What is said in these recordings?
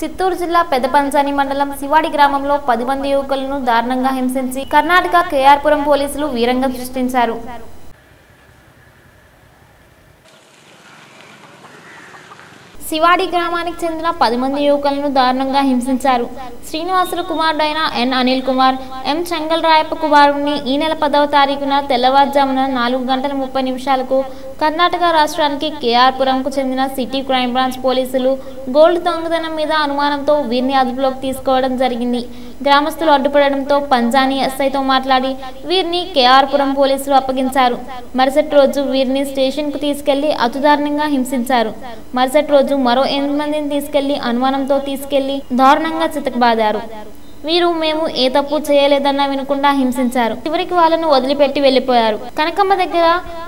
చిత్తూరు జిల్లా పెదపంచాని మండలం శివాడి గ్రామంలో పది మంది యువకులను దారుణంగా హింసించి కర్ణాటక కేఆర్పురం పోలీసులు వీరంగం సృష్టించారు. శివాడి గ్రామానికి చెందిన పది మంది యువకులను దారుణంగా హింసించారు. శ్రీనివాసులు కుమారుడైన ఎన్ అనిల్ కుమార్ ఎం చెంగల్ రాయప్ప కుమారుడిని ఈ నెల పదవ తారీఖున తెల్లవారుజామున నాలుగు గంటల ముప్పై నిమిషాలకు కర్ణాటక రాష్ట్రానికి కేఆర్పురంకు చెందిన సిటీ క్రైమ్ బ్రాంచ్ పోలీసులు గోల్డ్ దొంగతనం మీద అనుమానంతో వీరిని అదుపులోకి తీసుకోవడం జరిగింది. గ్రామస్తులు అడ్డుపడడంతో పంజాని ఎస్ఐతో మాట్లాడి వీరిని కేఆర్పురం పోలీసులు అప్పగించారు. మరుసటి రోజు వీరిని స్టేషన్కు తీసుకెళ్ళి అతుదారుణంగా హింసించారు. మరుసటి రోజు మరో ఎనిమిది మందిని తీసుకెళ్ళి అనుమానంతో తీసుకెళ్ళి దారుణంగా చితకబాదారు. వీరు మేము ఏ తప్పు చేయలేదన్నా వినకుండా హింసించారు. చివరికి వాళ్ళను వదిలిపెట్టి వెళ్ళిపోయారు కనకమ్మ దగ్గర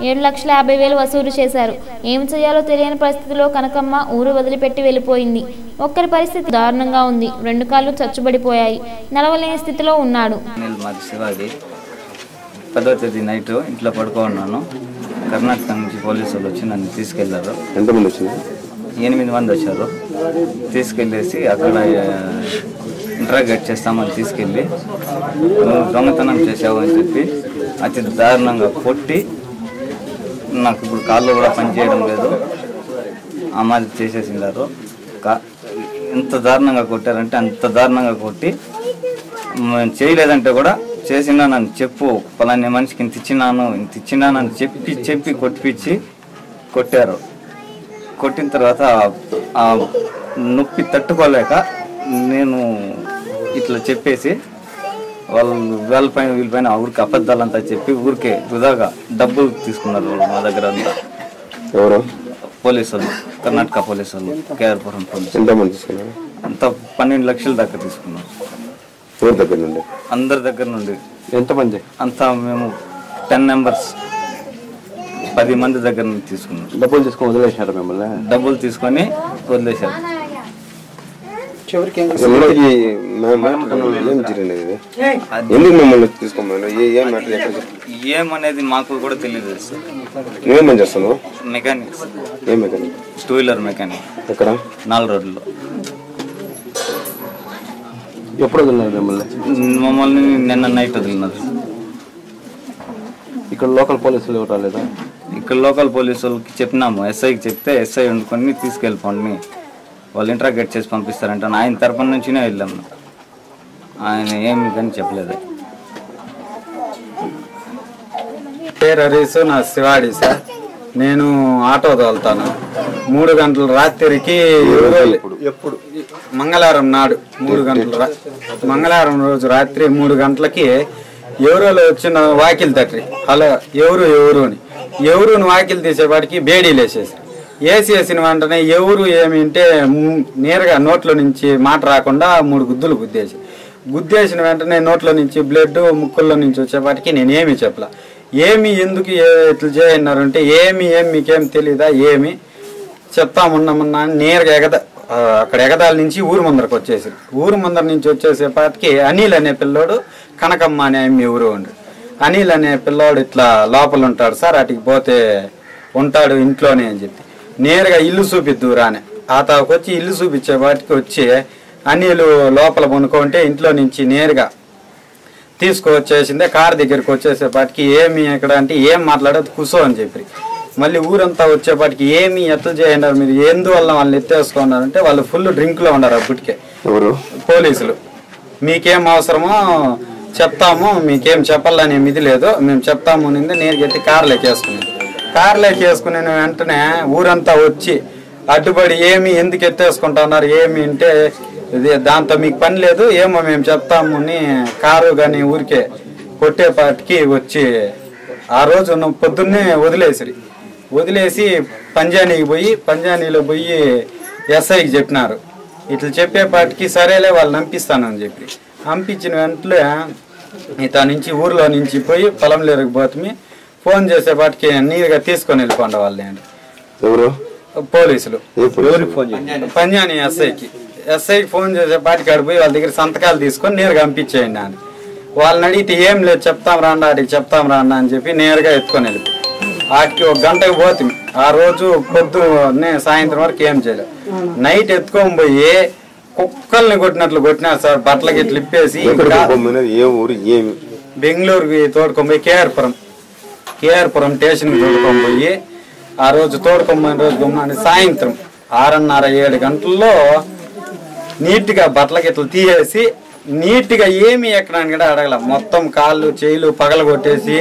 ఏడు లక్షల యాభై వేలు వసూలు చేశారు. ఏం చేయాలో తెలియని పరిస్థితిలో కనకమ్మ ఊరు వదిలిపెట్టి వెళ్ళిపోయింది. ఒక్కరి పరిస్థితి దారుణంగా ఉంది. రెండు కాళ్ళు చచ్చుబడిపోయాయి. నడవలేని స్థితిలో ఉన్నాడు. పదో తేదీ నైట్ ఇంట్లో పడుకోన్నాను కర్ణాటక నుంచి పోలీసు వాళ్ళు వచ్చి నన్ను తీసుకెళ్ళారు. ఎంతమంది వచ్చింది ఎనిమిది మంది వచ్చారు. తీసుకెళ్ళేసి అక్కడ డ్రగ్ చేస్తామని తీసుకెళ్ళి నువ్వు దొంగతనం చేసావు అని చెప్పి అతి దారుణంగా కొట్టి నాకు ఇప్పుడు కాళ్ళు కూడా పనిచేయడం లేదు. ఆ మాది చేసేసిండారు. కా ఎంత దారుణంగా కొట్టారంటే అంత దారుణంగా కొట్టి చేయలేదంటే కూడా చేసినా నన్ను చెప్పు పలాని మనిషికి ఇంత ఇచ్చినాను ఇంత ఇచ్చినానని చెప్పి చెప్పి కొట్టిపించి కొట్టారు. కొట్టిన తర్వాత ఆ నొప్పి తట్టుకోలేక నేను ఇట్లా చెప్పేసి వాళ్ళు వాళ్ళపైన వీళ్ళపైన ఊరికి అబద్ధాలంతా చెప్పి ఊరికే వృధాగా డబ్బులు తీసుకున్నారు వాళ్ళు మా దగ్గర అంతా. ఎవరు? పోలీసులు కర్ణాటక పోలీసులు కేఆర్పురం పోలీసులు. ఎంతమంది తీసుకున్నారు? అంతా పన్నెండు లక్షల దాకా తీసుకున్నారు. ఎవరి దగ్గర నుండి? అందరి దగ్గర నుండి. ఎంతమంది? అంతా మేము టెన్ మెంబర్స్. పది మంది దగ్గర నుంచి తీసుకున్నాం. డబ్బులు తీసుకొని వదిలేసినారు మిమ్మల్ని? డబ్బులు తీసుకొని వదిలేశారు. ఎవరికి మా- మాట్లాడడం ఏం జరిగినది ఇది? ఎందుకు మిమ్మల్ని తీసుకోమని ఏ ఏం మ్యాటర్ ఎక్కడ జరిగింది? ఏమనేది మాకు కూడా తెలియదు సార్ నువ్వేం పని చేస్తున్నావు? మెకానిక్ ఏం మెకానిక్ టూ వీలర్ మెకానిక్ ఎక్కడ? నాలుగు రోడ్లో. ఎప్పుడు వదిలినారు మిమ్మల్ని? మమ్మల్ని నిన్న నైట్ వదిలినారు. ఇక్కడ లోకల్ పోలీసులు ఎవరు రాలేదా? ఇక్కడ లోకల్ పోలీసు వాళ్ళకి చెప్పినాము ఎస్ఐకి చెప్తే ఎస్ఐ వండుకొని తీసుకెళ్ళిపోండి వాళ్ళు ఇంటరాగేట్ చేసి పంపిస్తారంట. ఆయన తరపున నుంచినే వెళ్ళాము ఆయన ఏమి కానీ చెప్పలేదు. పేరు హరీసు నా శివాడి సార్. నేను ఆటో తోలుతాను. మూడు గంటల రాత్రికి ఎప్పుడు? మంగళవారం నాడు మూడు గంటల రా- మంగళవారం రోజు రాత్రి మూడు గంటలకి ఎవరోలో వచ్చిన వాకిలి తట్రి. హలో ఎవరు ఎవరు అని. ఎవరు వాకిలి తీసేపాటికి బేడీలు వేసేసి వేసేసిన వెంటనే ఎవరు ఏమి అంటే నేరుగా నోట్లో నుంచి మాట రాకుండా మూడు గుద్దులు గుద్దేసి. గుద్దేసిన వెంటనే నోట్లో నుంచి బ్లడ్ ముక్కుల్లో నుంచి వచ్చేపాటికి నేనేమి చెప్పలా. ఏమి ఎందుకు ఏ- ఇట్లా చేయన్నారంటే ఏమి ఏమి మీకేం తెలీదా ఏమి? చెప్తామున్నామన్నా అని నేరుగా ఎగద అక్కడ ఎగదాల నుంచి ఊరు ముందరకు వచ్చేసి. ఊరు ముందర నుంచి వచ్చేసేపాటికి అనిల్ అనే పిల్లోడు కనకమ్మ అనే ఆమె ఎవరు ఉండు అనిల్ అనే పిల్లోడు ఇట్లా లోపల ఉంటాడు సార్ అటుకి పోతే ఉంటాడు ఇంట్లోనే అని చెప్పి. నేరుగా ఇల్లు చూపిద్దురా అని ఆ తాకొచ్చి ఇల్లు చూపించే వాటికి వచ్చి అనిలు లోపల కొనుక్కుంటే ఇంట్లో నుంచి నేరుగా తీసుకువచ్చేసిందే కార్ దగ్గరికి వచ్చేసేపాటికి ఏమి ఎక్కడ అంటే ఏం మాట్లాడదు కుసో అని చెప్పి. మళ్ళీ ఊరంతా వచ్చేపాటికి ఏమి ఎట్లా చేయండారు మీరు? ఎందువల్ల వాళ్ళని ఎత్తేసుకున్నారంటే వాళ్ళు ఫుల్ డ్రింక్లో ఉన్నారు అప్పటికే. పోలీసులు. మీకేం అవసరమో చెప్తాము మీకేం చెప్పాలని ఇది లేదు. మేము చెప్తాము నింది నేరుగా ఎత్తి కార్లోకి వేసుకున్నాం కార్లోకి వేసుకునే వెంటనే ఊరంతా వచ్చి అడ్డుపడి ఏమి ఎందుకు ఎత్తేసుకుంటున్నారు ఏమి అంటే ఇది దాంతో మీకు పని లేదు ఏమో మేము చెప్తాము అని కారు కానీ ఊరికే కొట్టేపాటికి వచ్చి ఆ రోజు పొద్దున్నే వదిలేసిరి. వదిలేసి పంజానీకి పోయి పంజానీలో పోయి ఎస్ఐకి చెప్పినారు. ఇట్లా చెప్పేపాటికి సరేలే వాళ్ళు పంపిస్తానని చెప్పి. పంపించిన వెంటనే ఇత నుంచి ఊర్లో నుంచి పోయి పొలంలేరుకు పోతుంది ఫోన్ చేసేపాటికి నీరుగా తీసుకొని వెళ్ళిపోండి వాళ్ళని ఎవరు? పోలీసులు? పంజాని. ఎస్ఐకి. ఎస్ఐకి ఫోన్ చేసేపాటికి ఆడ పోయి వాళ్ళ దగ్గర సంతకాలు తీసుకొని నేరుగా పంపించేయండి అని. వాళ్ళని అడిగితే ఏం లేదు చెప్తాం రాండి ఆడికి చెప్తాం రాండి అని చెప్పి నేరుగా ఎత్తుకొని వెళ్ళి. వాటికి ఒక గంటకు పోతుంది. ఆ రోజు పొద్దున్నే సాయంత్రం వరకు ఏం చేయలేదు. నైట్ ఎత్తుకొని పోయి కుక్కల్ని కొట్టినట్లు కొట్టినారు సార్ బట్టలకి ఇట్లా ఇప్పేసి బెంగళూరుకి తోడుకొని పోయి కేఆర్పురం. కేఆర్పురం స్టేషన్కి తోడుకొని పోయి ఆ రోజు తోడుకొని రోజు గుమ్మని సాయంత్రం ఆరున్నర ఏడు గంటల్లో నీట్గా బట్టల గిట్లు తీసేసి నీట్గా ఏమి ఎక్కడానికి కూడా అడగల. మొత్తం కాళ్ళు చేయిలు పగలగొట్టేసి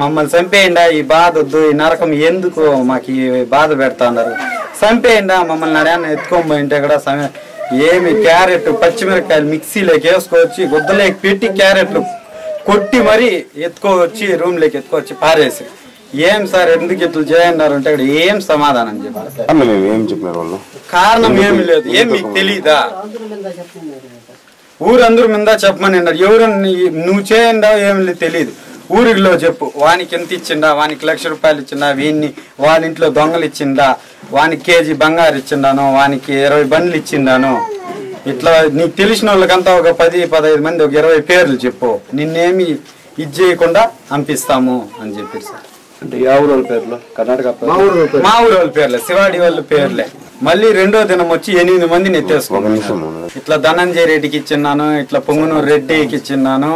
మమ్మల్ని చంపేయండా ఈ బాధ వద్దు ఈ నరకం ఎందుకు మాకు ఈ బాధ పెడతా ఉన్నారు చంపేయండా మమ్మల్ని నడాన్ని ఎత్తుకొని పోయింటే కూడా సమ- ఏమి క్యారెట్ పచ్చిమిరపకాయలు మిక్సీలోకి వేసుకోవచ్చి గుద్దలేకి పెట్టి క్యారెట్లు కొట్టి మరీ ఎత్తుకోవచ్చి రూమ్లోకి ఎత్తుకొచ్చి పారేసి. ఏం సార్ ఎందుకు ఇట్లా చేయన్నారు అంటే ఇక్కడ ఏం సమాధానం చెప్పారు? అన్న మేము ఏం చెప్పినారు వాళ్ళు? కారణం ఏమి లేదు. ఏం మీకు తెలీదా? ఊరందరూ మీద చెప్పమని అన్నారు. ఎవరు నువ్వు చేయండా ఏమి తెలియదు ఊరిలో చెప్పు. వానికి ఎంత ఇచ్చిండా? వానికి లక్ష రూపాయలు ఇచ్చిండా? వీన్ని వాళ్ళ ఇంట్లో దొంగలు ఇచ్చిండా? వానికి కేజీ బంగారు ఇచ్చిండాను? వానికి ఇరవై బండ్లు ఇచ్చిండాను? ఇట్లా నీకు తెలిసిన వాళ్ళకంతా ఒక పది పదహైదు మంది ఒక ఇరవై పేర్లు చెప్పు. నిన్నేమి ఇది చేయకుండా పంపిస్తాము అని చెప్పారు సార్. అంటే యా ఊరు వాళ్ళ పేర్లు? కర్ణాటక. మా ఊరు వాళ్ళ పేర్లే. శివాడి వాళ్ళ పేర్లే. మళ్ళీ రెండో దినం వచ్చి ఎనిమిది మందిని ఎత్తేసుకున్నాను. ఇట్లా ధనంజయ రెడ్డికి ఇచ్చిన్నాను ఇట్లా పొంగునూరు రెడ్డికి ఇచ్చిన్నాను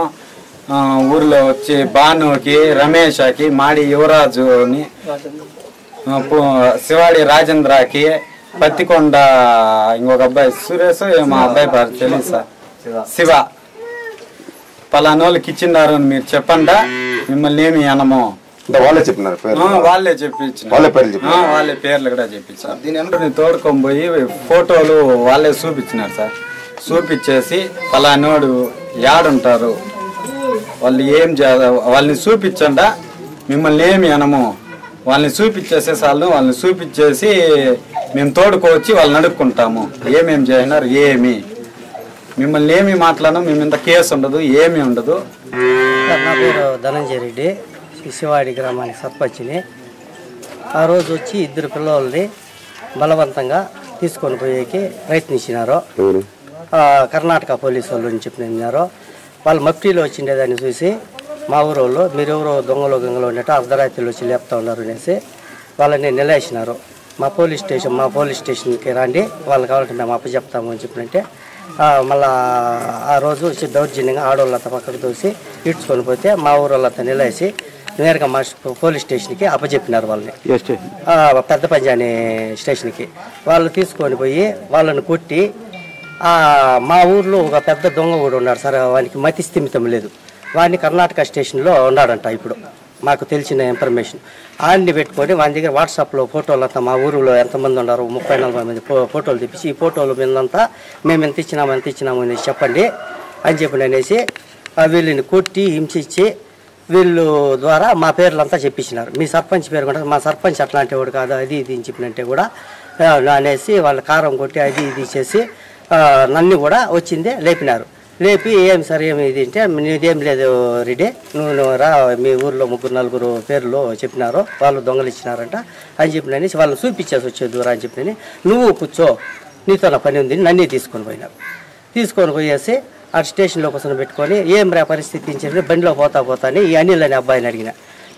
ఆ, ఊర్లో వచ్చి భానుకి రమేషకి మాడి యువరాజుని శివాడి రాజేంద్రకి పత్తికొండ ఇంకొక అబ్బాయి సురేష్ మా అబ్బాయి పేరు తెలియదు సార్ శివ. పలానోళ్ళకి ఇచ్చిన్నారు అని మీరు చెప్పండా? మిమ్మల్ని ఏమి అనము? వాళ్ళే చెప్పినారు వాళ్ళే చెప్పించిన వాళ్ళే పేర్లు చెప్పినారు వాళ్ళే పేర్లు కూడా చెప్పించారు దీని వెంటనే తోడుకొని పోయి ఫోటోలు వాళ్ళే చూపించినారు సార్. చూపించేసి పలానోడు యాడుంటారు. వాళ్ళు ఏం చే వాళ్ళని చూపించండా? మిమ్మల్ని ఏమి అనము? వాళ్ళని చూపించేసే వాళ్ళని చూపించేసి మేము తోడుకోవచ్చి వాళ్ళని అడుక్కుంటాము ఏమేమి చేసినారు? ఏమి? మిమ్మల్ని ఏమి మాట్లాడము మేము ఇంత కేసు ఉండదు. ఏమి ఉండదు. నా పేరు ధనంజయ రెడ్డి. శివాడి గ్రామానికి సర్పంచ్ని. ఆ రోజు వచ్చి ఇద్దరు పిల్లల్ని బలవంతంగా తీసుకొని పోయేకి ప్రయత్నించినారు. కర్ణాటక పోలీసు వాళ్ళు అని చెప్పినారు వాళ్ళు మఫ్టీలో వచ్చిండేదాన్ని చూసి మా ఊరు వాళ్ళు మీరెవరో దొంగలు గంగలు ఉన్నట్టు అర్ధరాత్రిలో వచ్చి లేపుతా ఉన్నారు అనేసి వాళ్ళని నిలేసినారు. మా పోలీస్ స్టేషన్ మా పోలీస్ స్టేషన్కి రండి వాళ్ళు కావాలంటే మేము అప్పచెప్తాము అని చెప్పినంటే మళ్ళా ఆ రోజు వచ్చి దౌర్జన్యంగా ఆడవాళ్ళంతా పక్కకు తోసి ఈడ్చుకొని పోతే మా ఊరు వాళ్ళంతా నిలేసి నేరుగా మా పోలీస్ స్టేషన్కి అప్పచెప్పినారు వాళ్ళని. పెద్ద పంజాని స్టేషన్కి. వాళ్ళు తీసుకొని పోయి వాళ్ళని కొట్టి మా ఊర్లో ఒక పెద్ద దొంగ కూడా ఉన్నాడు సార్ వానికి మతి స్థిమితం లేదు. వాడిని కర్ణాటక స్టేషన్లో ఉన్నాడంట ఇప్పుడు. మాకు తెలిసిన ఇన్ఫర్మేషన్ ఆయన్ని పెట్టుకొని వాని దగ్గర వాట్సాప్లో ఫోటోలు అంతా మా ఊరిలో ఎంతమంది ఉన్నారు? ముప్పై నలభై మంది ఫో- ఫోటోలు తెప్పించి ఈ ఫోటోలు మీదంతా మేము ఎంత ఇచ్చినాము ఎంత ఇచ్చినాము అనేసి చెప్పండి అని చెప్పి అనేసి వీళ్ళని కొట్టి హింసించి వీళ్ళు ద్వారా మా పేర్లంతా చెప్పించినారు మీ సర్పంచ్ పేరు కూడా మా సర్పంచ్ అట్లాంటి వాడు కాదు అది ఇది అని చెప్పినంటే కూడా అనేసి వాళ్ళ కారం కొట్టి అది ఇది చేసి నన్ను కూడా వచ్చిందే లేపినారు. లేపి ఏం సార్ ఏమి ఇది అంటే నీదేం లేదు రెడ్డి నువ్వు రా మీ ఊర్లో ముగ్గురు నలుగురు పేర్లు చెప్పినారు వాళ్ళు దొంగలు ఇచ్చినారంట అని చెప్పినని వాళ్ళు చూపించేసి వచ్చే దూరం అని చెప్పినని నువ్వు కూర్చో నీతో నా పని ఉంది నన్నే తీసుకొని పోయినారు తీసుకొని పోయేసి ఆ స్టేషన్లో కోసం పెట్టుకొని ఏం రా పరిస్థితి అని చెప్పి బండిలో పోతా పోతా అని ఈ అనిల్ అనే అబ్బాయిని అడిగిన.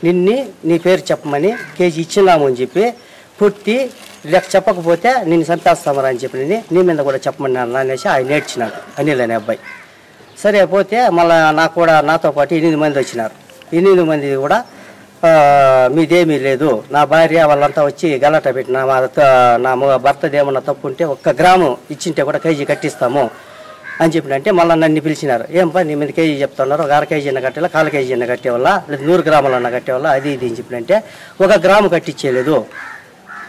నిన్ని నీ పేరు చెప్పమని కేజీ ఇచ్చినాము అని చెప్పి పుట్టి లేక చెప్పకపోతే నేను చంపేస్తామరా అని చెప్పి నీ మీద కూడా చెప్పమన్నాను అనేసి ఆయన నేర్చినాడు అనిల్ అనే అబ్బాయి. సరే పోతే మళ్ళీ నాకు కూడా నాతో పాటు ఎనిమిది మంది వచ్చినారు. ఎనిమిది మంది కూడా మీదేమీ లేదు. నా భార్య వాళ్ళంతా వచ్చి గలాట పెట్టిన మా త- నా భర్తది ఏమన్నా తప్పు ఉంటే ఒక్క గ్రామం ఇచ్చింటే కూడా కేజీ కట్టిస్తాము అని చెప్పినంటే మళ్ళీ నన్ను పిలిచినారు. ఏం పని నీ మీద కేజీ చెప్తున్నారు ఒక అర కేజీ అన్న కట్టేలా కాలు కేజీ అన్న కట్టేవాళ్ళ లేదా నూరు గ్రాములు అన్న కట్టేవాళ్ళ అది ఇది అని చెప్పినంటే ఒక గ్రాము కట్టించేయలేదు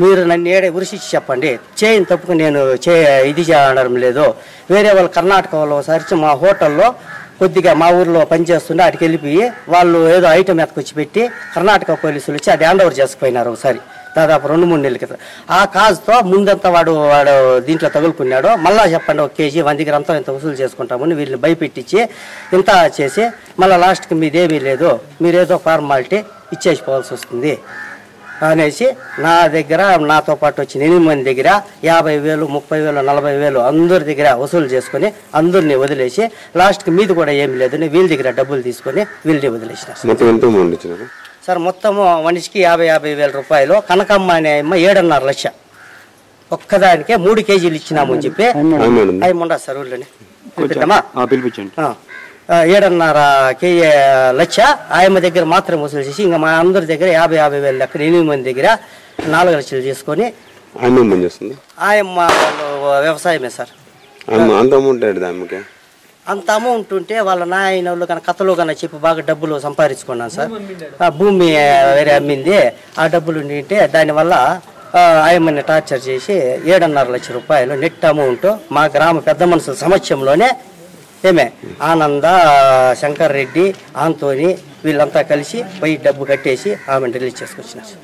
మీరు నన్ను ఏడే ఉరిసిచ్చి చెప్పండి? చేయని తప్పుకు నేను చే ఇది చేయడం లేదు. వేరే వాళ్ళు కర్ణాటక వాళ్ళు సరిచి మా హోటల్లో కొద్దిగా మా ఊర్లో పనిచేస్తుండే అటుకి వెళ్ళిపోయి వాళ్ళు ఏదో ఐటమ్ ఎత్తుకొచ్చి పెట్టి కర్ణాటక పోలీసులు వచ్చి అది హ్యాండ్ ఓవర్ చేసుకుపోయినారు ఒకసారి. దాదాపు రెండు మూడు నెలల క్రితం. ఆ కాజుతో ముందంతా వాడు వాడు దీంట్లో తగులుకున్నాడు. మళ్ళా చెప్పండి ఒక కేజీ వంద దగ్గర అంతా ఇంత వసూలు చేసుకుంటామని వీళ్ళని భయపెట్టించి ఇంత చేసి మళ్ళీ లాస్ట్కి మీదేమీ లేదు. మీరేదో ఫార్మాలిటీ ఇచ్చేసిపోవాల్సి వస్తుంది. అనేసి నా దగ్గర నాతో పాటు వచ్చిన ఎనిమిది మంది దగ్గర యాభై వేలు ముప్పై వేలు నలభై వేలు అందరి దగ్గర వసూలు చేసుకొని అందరిని వదిలేసి లాస్ట్కి మీది కూడా ఏమి లేదని వీళ్ళ దగ్గర డబ్బులు తీసుకొని వీళ్ళని వదిలేసిన సార్ మొత్తము మనిషికి యాభై యాభై వేల రూపాయలు కనకమ్మ అనే అమ్మ ఏడున్నర లక్ష. ఒక్కదానికే మూడు కేజీలు ఇచ్చినాము అని చెప్పి అవి ఉండ సార్ ఊళ్ళోనే? పిలిపించండి. ఏడున్నర కేజీ లక్ష ఆయమ్మ దగ్గర మాత్రం వసూలు చేసి ఇంకా మా అందరి దగ్గర యాభై యాభై వేలు లెక్క ఎనిమిది మంది దగ్గర నాలుగు లక్షలు చేసుకొని ఆయమ్మ వాళ్ళు వ్యవసాయమే సార్. అంత అమౌంట్ ఏంటి ఆమెకి అంత అమౌంట్ ఉంటే వాళ్ళ నాయనలు కన్నా కథలో కన్నా చెప్పి బాగా డబ్బులు సంపాదించుకున్నాను సార్. ఆ భూమి వేరే అమ్మింది. ఆ డబ్బులు ఉంటే దానివల్ల ఆయమ్మని టార్చర్ చేసి ఏడున్నర లక్ష రూపాయలు నెట్ అమౌంట్ మా గ్రామ పెద్ద మనుషుల సమక్షంలోనే ఏమే? ఆనంద శంకర్ రెడ్డి ఆంతోని వీళ్ళంతా కలిసి పోయి డబ్బు కట్టేసి ఆమెను రిలీజ్ చేసుకొచ్చినారు.